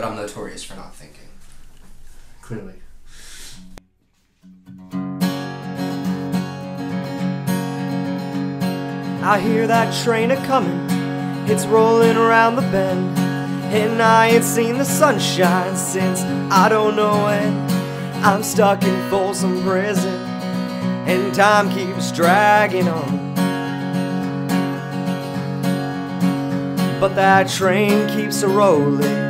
but I'm notorious for not thinking. Clearly. I hear that train a comin', it's rolling around the bend. And I ain't seen the sunshine since I don't know when. I'm stuck in Folsom Prison, and time keeps dragging on. But that train keeps a rolling on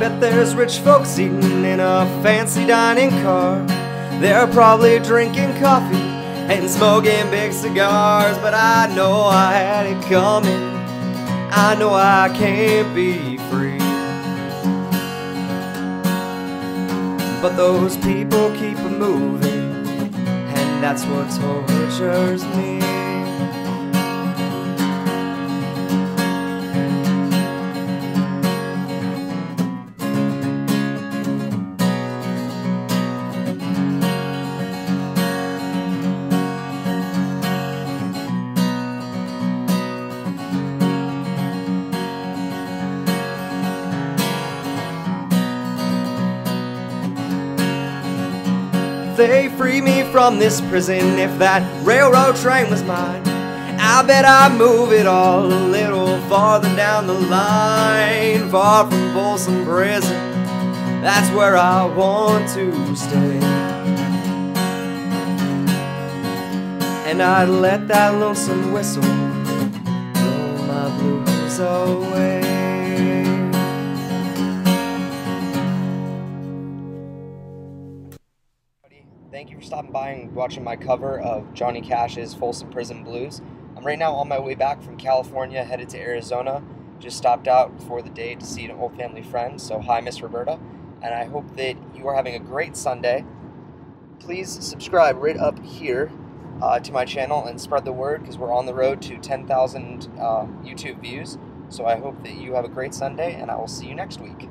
Bet there's rich folks eating in a fancy dining car. They're probably drinking coffee and smoking big cigars. But I know I had it coming. I know I can't be free. But those people keep moving, and that's what tortures me. They free me from this prison if that railroad train was mine. I bet I'd move it all a little farther down the line, far from Folsom Prison. That's where I want to stay. And I'd let that lonesome whistle Thank you for stopping by and watching my cover of Johnny Cash's Folsom Prison Blues. I'm right now on my way back from California, headed to Arizona. Just stopped out for the day to see an old family friend. So, hi, Miss Roberta. And I hope that you are having a great Sunday. Please subscribe right up here uh, to my channel and spread the word because we're on the road to 10,000 uh, YouTube views. So, I hope that you have a great Sunday, and I will see you next week.